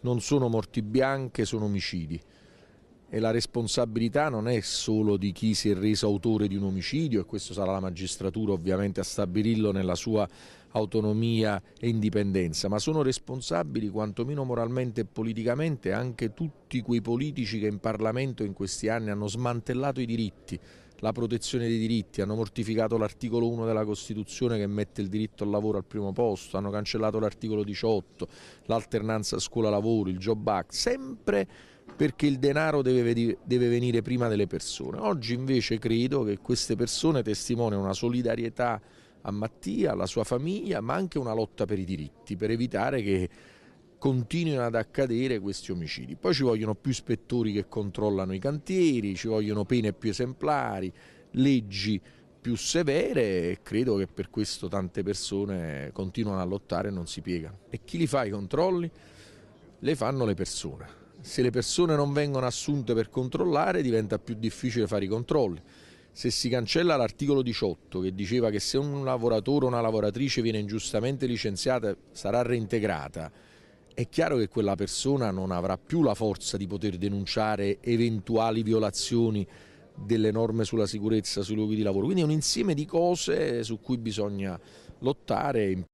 non sono morti bianche, sono omicidi e la responsabilità non è solo di chi si è reso autore di un omicidio e questo sarà la magistratura ovviamente a stabilirlo nella sua autonomia e indipendenza, ma sono responsabili quantomeno moralmente e politicamente anche tutti quei politici che in Parlamento in questi anni hanno smantellato i diritti, la protezione dei diritti, hanno mortificato l'articolo 1 della Costituzione che mette il diritto al lavoro al primo posto, hanno cancellato l'articolo 18, l'alternanza scuola-lavoro, il Job Act, sempre perché il denaro deve, deve, venire prima delle persone. Oggi invece credo che queste persone testimoniano una solidarietà a Mattia, alla sua famiglia, ma anche una lotta per i diritti, per evitare che continuino ad accadere questi omicidi. Poi ci vogliono più ispettori che controllano i cantieri, ci vogliono pene più esemplari, leggi più severe e credo che per questo tante persone continuano a lottare e non si piegano. E chi li fa i controlli? Le fanno le persone se le persone non vengono assunte per controllare diventa più difficile fare i controlli. Se si cancella l'articolo 18 che diceva che se un lavoratore o una lavoratrice viene ingiustamente licenziata sarà reintegrata, è chiaro che quella persona non avrà più la forza di poter denunciare eventuali violazioni delle norme sulla sicurezza sui luoghi di lavoro. Quindi è un insieme di cose su cui bisogna lottare.